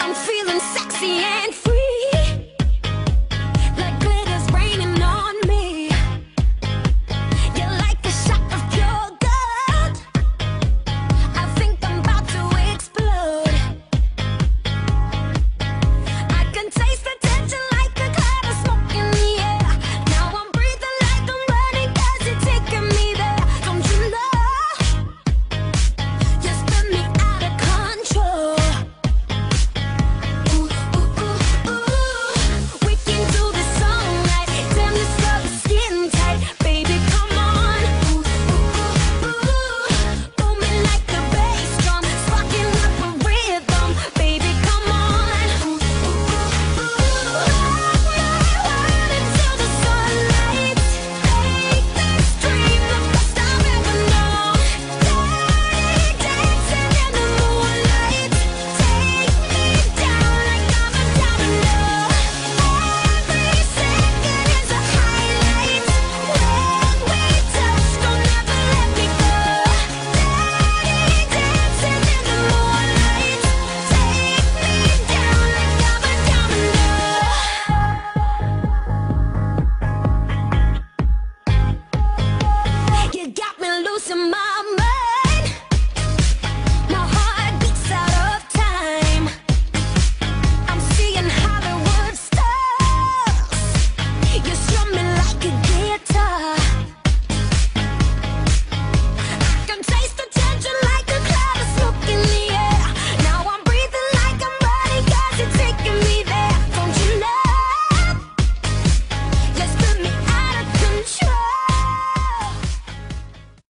I'm feeling sexy and some